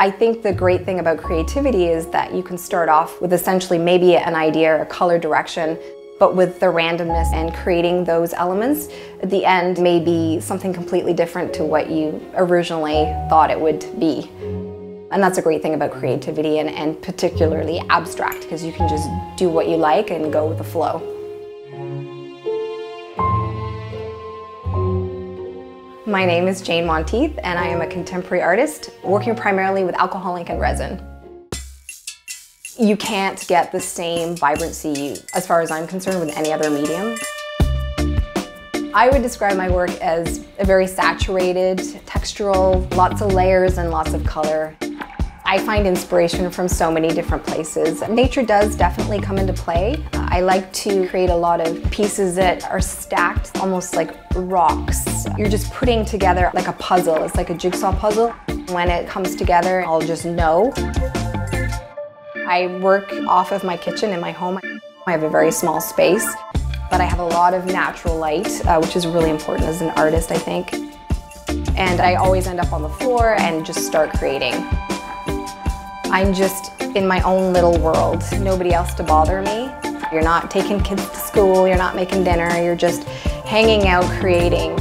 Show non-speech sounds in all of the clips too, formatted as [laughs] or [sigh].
I think the great thing about creativity is that you can start off with essentially maybe an idea or a color direction, but with the randomness and creating those elements, at the end may be something completely different to what you originally thought it would be. And that's a great thing about creativity and, and particularly abstract because you can just do what you like and go with the flow. My name is Jane Monteith and I am a contemporary artist working primarily with alcohol ink and resin. You can't get the same vibrancy, as far as I'm concerned, with any other medium. I would describe my work as a very saturated, textural, lots of layers and lots of color. I find inspiration from so many different places. Nature does definitely come into play. I like to create a lot of pieces that are stacked almost like rocks. You're just putting together like a puzzle. It's like a jigsaw puzzle. When it comes together, I'll just know. I work off of my kitchen in my home. I have a very small space, but I have a lot of natural light, uh, which is really important as an artist, I think. And I always end up on the floor and just start creating. I'm just in my own little world, nobody else to bother me. You're not taking kids to school, you're not making dinner, you're just hanging out creating.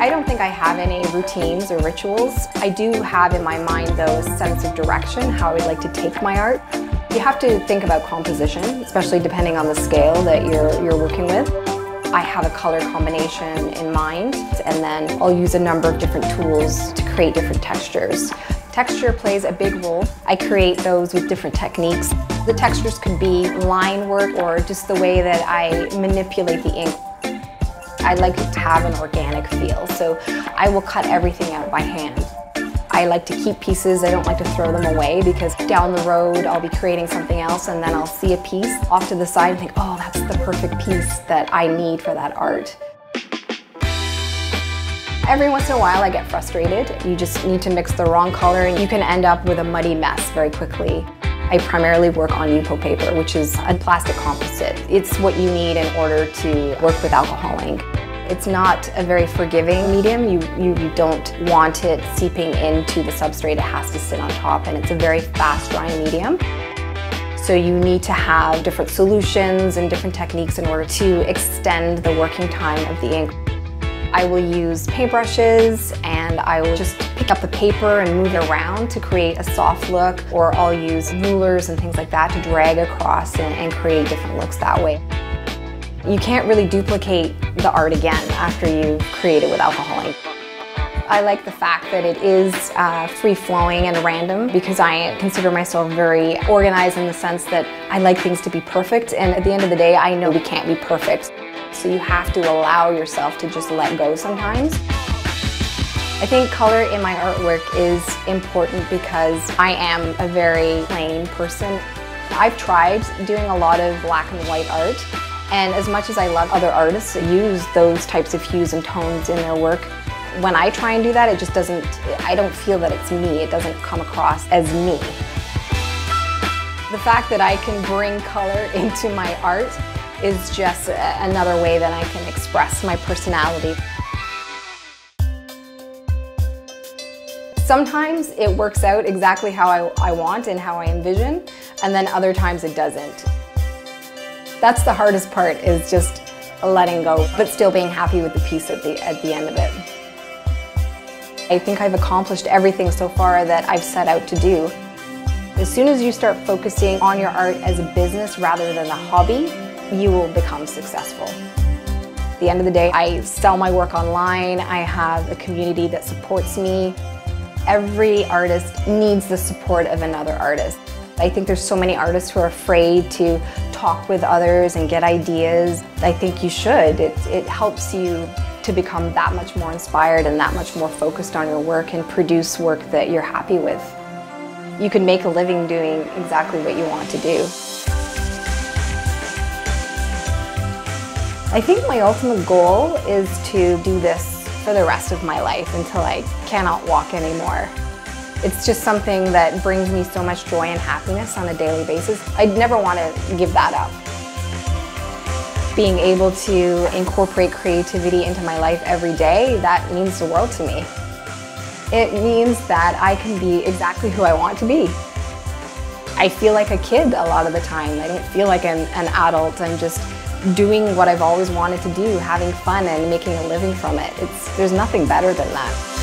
I don't think I have any routines or rituals. I do have in my mind though a sense of direction, how I would like to take my art. You have to think about composition, especially depending on the scale that you're, you're working with. I have a color combination in mind and then I'll use a number of different tools to create different textures. Texture plays a big role. I create those with different techniques. The textures could be line work or just the way that I manipulate the ink. I like to have an organic feel, so I will cut everything out by hand. I like to keep pieces, I don't like to throw them away because down the road I'll be creating something else and then I'll see a piece off to the side and think, oh, that's the perfect piece that I need for that art. Every once in a while I get frustrated. You just need to mix the wrong color and you can end up with a muddy mess very quickly. I primarily work on Yupo paper, which is a plastic composite. It's what you need in order to work with alcohol ink. It's not a very forgiving medium. You, you, you, don't want it seeping into the substrate. It has to sit on top and it's a very fast drying medium. So you need to have different solutions and different techniques in order to extend the working time of the ink. I will use paintbrushes and I will just pick up the paper and move it around to create a soft look or I'll use rulers and things like that to drag across and, and create different looks that way. You can't really duplicate the art again after you've created with alcohol ink. I like the fact that it is uh, free-flowing and random because I consider myself very organized in the sense that I like things to be perfect and at the end of the day I know we can't be perfect. So you have to allow yourself to just let go sometimes. I think color in my artwork is important because I am a very plain person. I've tried doing a lot of black and white art and as much as I love other artists that use those types of hues and tones in their work, when I try and do that, it just doesn't, I don't feel that it's me. It doesn't come across as me. The fact that I can bring color [laughs] into my art is just another way that I can express my personality. Sometimes it works out exactly how I, I, want and how I envision, and then other times it doesn't. That's the hardest part, is just letting go, but still being happy with the piece at the, at the end of it. I think I've accomplished everything so far that I've set out to do. As soon as you start focusing on your art as a business rather than a hobby, you will become successful. At the end of the day, I sell my work online. I have a community that supports me. Every artist needs the support of another artist. I think there's so many artists who are afraid to talk with others and get ideas. I think you should. It, it helps you to become that much more inspired and that much more focused on your work and produce work that you're happy with. You can make a living doing exactly what you want to do. I think my ultimate goal is to do this for the rest of my life until I cannot walk anymore. It's just something that brings me so much joy and happiness on a daily basis. I'd never want to give that up. Being able to incorporate creativity into my life every day, that means the world to me. It means that I can be exactly who I want to be. I feel like a kid a lot of the time. I don't feel like an, an adult. I'm just doing what I've always wanted to do, having fun and making a living from it. It's, there's nothing better than that.